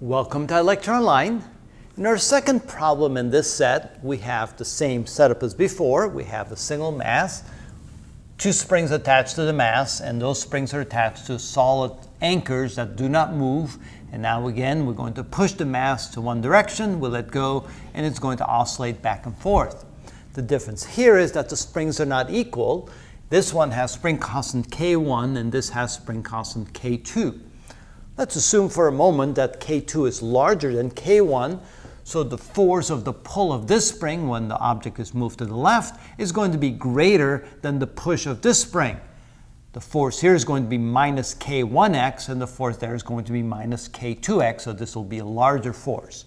Welcome to iLectureOnline. In our second problem in this set, we have the same setup as before. We have a single mass, two springs attached to the mass, and those springs are attached to solid anchors that do not move. And now again, we're going to push the mass to one direction, we'll let go, and it's going to oscillate back and forth. The difference here is that the springs are not equal. This one has spring constant K1, and this has spring constant K2. Let's assume for a moment that K2 is larger than K1, so the force of the pull of this spring when the object is moved to the left is going to be greater than the push of this spring. The force here is going to be minus K1x, and the force there is going to be minus K2x, so this will be a larger force.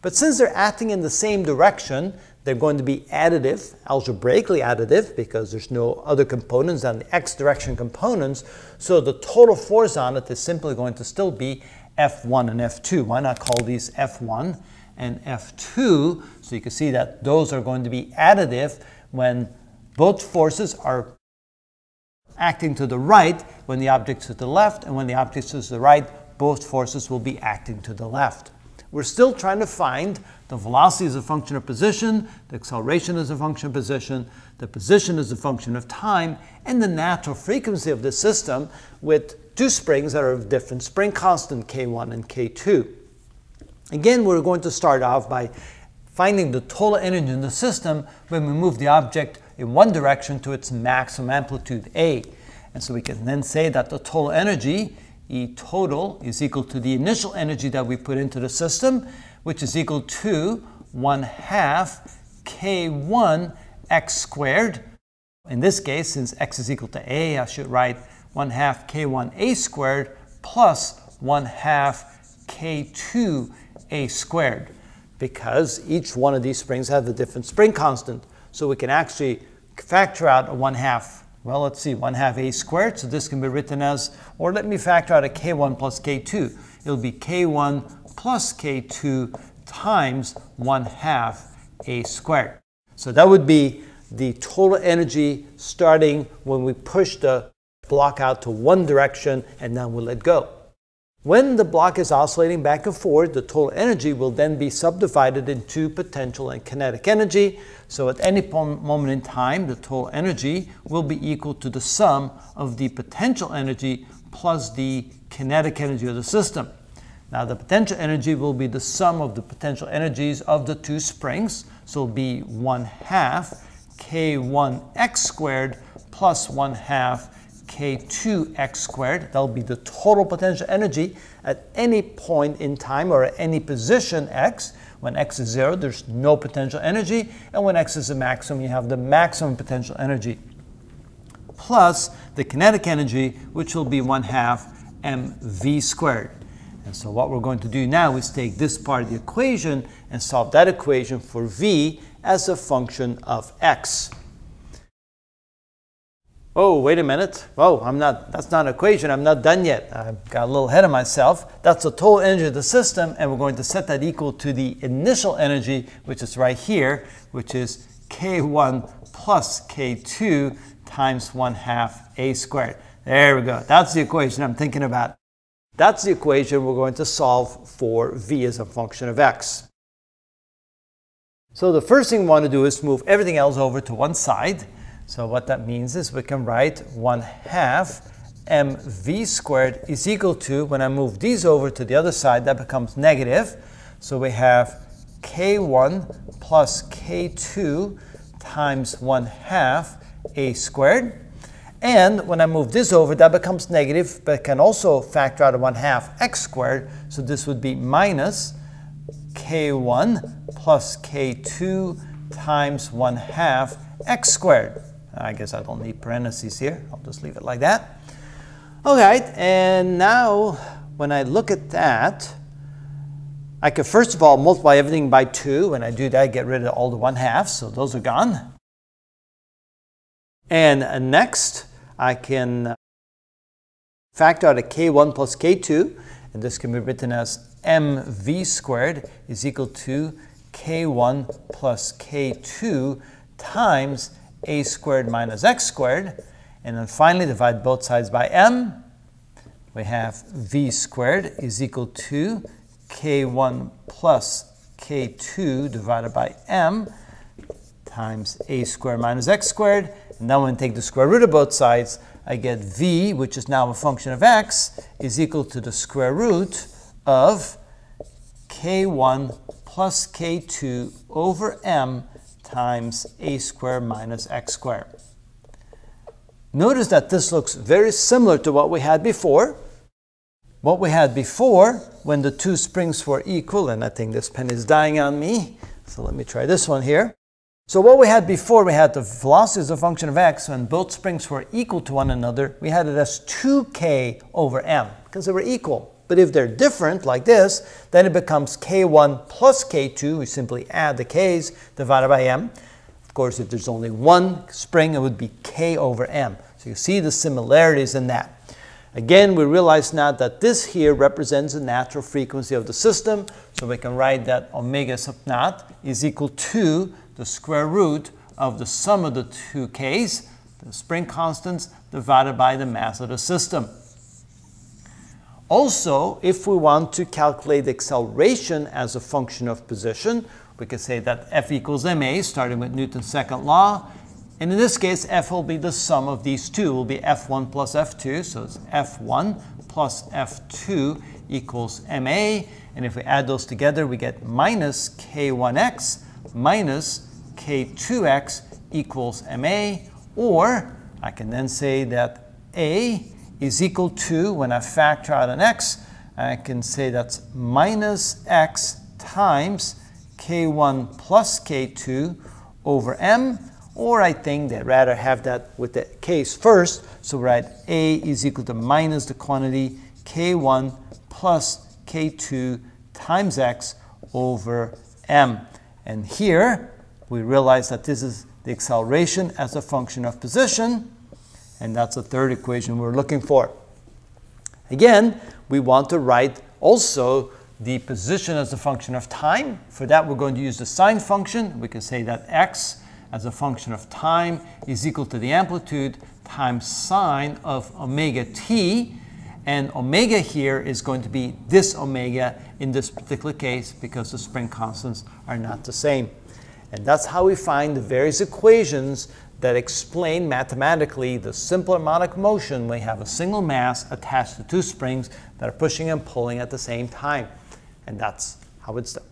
But since they're acting in the same direction, they're going to be additive, algebraically additive, because there's no other components than the x direction components. So the total force on it is simply going to still be F1 and F2. Why not call these F1 and F2? So you can see that those are going to be additive when both forces are acting to the right when the object is to the left, and when the object is to the right, both forces will be acting to the left. We're still trying to find the velocity as a function of position, the acceleration as a function of position, the position as a function of time, and the natural frequency of the system with two springs that are of different spring constant K1 and K2. Again, we're going to start off by finding the total energy in the system when we move the object in one direction to its maximum amplitude A. And so we can then say that the total energy E total is equal to the initial energy that we put into the system, which is equal to 1 half k1 x squared. In this case, since x is equal to a, I should write 1 half k1 a squared plus 1 half k2 a squared because each one of these springs has a different spring constant. So we can actually factor out a 1 half well, let's see, 1 half a squared, so this can be written as, or let me factor out a k1 plus k2. It'll be k1 plus k2 times 1 half a squared. So that would be the total energy starting when we push the block out to one direction and then we'll let go. When the block is oscillating back and forth, the total energy will then be subdivided into potential and kinetic energy. So at any moment in time, the total energy will be equal to the sum of the potential energy plus the kinetic energy of the system. Now the potential energy will be the sum of the potential energies of the two springs. So it'll be 1 half k1x squared plus 1 half k2x squared. That'll be the total potential energy at any point in time or at any position x. When x is 0, there's no potential energy. And when x is a maximum, you have the maximum potential energy. Plus the kinetic energy, which will be 1 half mv squared. And so what we're going to do now is take this part of the equation and solve that equation for v as a function of x oh, wait a minute. Oh, I'm not, that's not an equation. I'm not done yet. I've got a little ahead of myself. That's the total energy of the system, and we're going to set that equal to the initial energy, which is right here, which is K1 plus K2 times 1 half A squared. There we go. That's the equation I'm thinking about. That's the equation we're going to solve for V as a function of X. So the first thing we want to do is move everything else over to one side. So what that means is we can write 1 half mv squared is equal to, when I move these over to the other side, that becomes negative. So we have k1 plus k2 times 1 half a squared. And when I move this over, that becomes negative, but can also factor out a 1 half x squared. So this would be minus k1 plus k2 times 1 half x squared. I guess I don't need parentheses here. I'll just leave it like that. All right, and now when I look at that, I could first of all multiply everything by 2. When I do that, I get rid of all the 1 half, so those are gone. And next, I can factor out a k1 plus k2, and this can be written as mv squared is equal to k1 plus k2 times a squared minus x squared. And then finally divide both sides by m. We have v squared is equal to k1 plus k2 divided by m times a squared minus x squared. And then when I take the square root of both sides, I get v, which is now a function of x, is equal to the square root of k1 plus k2 over m times a squared minus x squared. Notice that this looks very similar to what we had before. What we had before, when the two springs were equal, and I think this pen is dying on me, so let me try this one here. So what we had before, we had the velocity as a function of x when both springs were equal to one another. We had it as 2k over m because they were equal. But if they're different, like this, then it becomes k1 plus k2. We simply add the k's divided by m. Of course, if there's only one spring, it would be k over m. So you see the similarities in that. Again, we realize now that this here represents the natural frequency of the system. So we can write that omega sub naught is equal to the square root of the sum of the two k's, the spring constants, divided by the mass of the system. Also, if we want to calculate acceleration as a function of position, we could say that F equals ma, starting with Newton's second law. And in this case, F will be the sum of these two. It will be F1 plus F2. So it's F1 plus F2 equals ma. And if we add those together, we get minus k1x minus k2x equals ma, or I can then say that a is equal to, when I factor out an x, I can say that's minus x times k1 plus k2 over m, or I think they'd rather have that with the k's first, so write a is equal to minus the quantity k1 plus k2 times x over m. And here, we realize that this is the acceleration as a function of position, and that's the third equation we're looking for. Again, we want to write also the position as a function of time. For that, we're going to use the sine function. We can say that x as a function of time is equal to the amplitude times sine of omega t. And omega here is going to be this omega in this particular case because the spring constants are not the same. And that's how we find the various equations that explain mathematically the simple harmonic motion when we have a single mass attached to two springs that are pushing and pulling at the same time. And that's how it's done.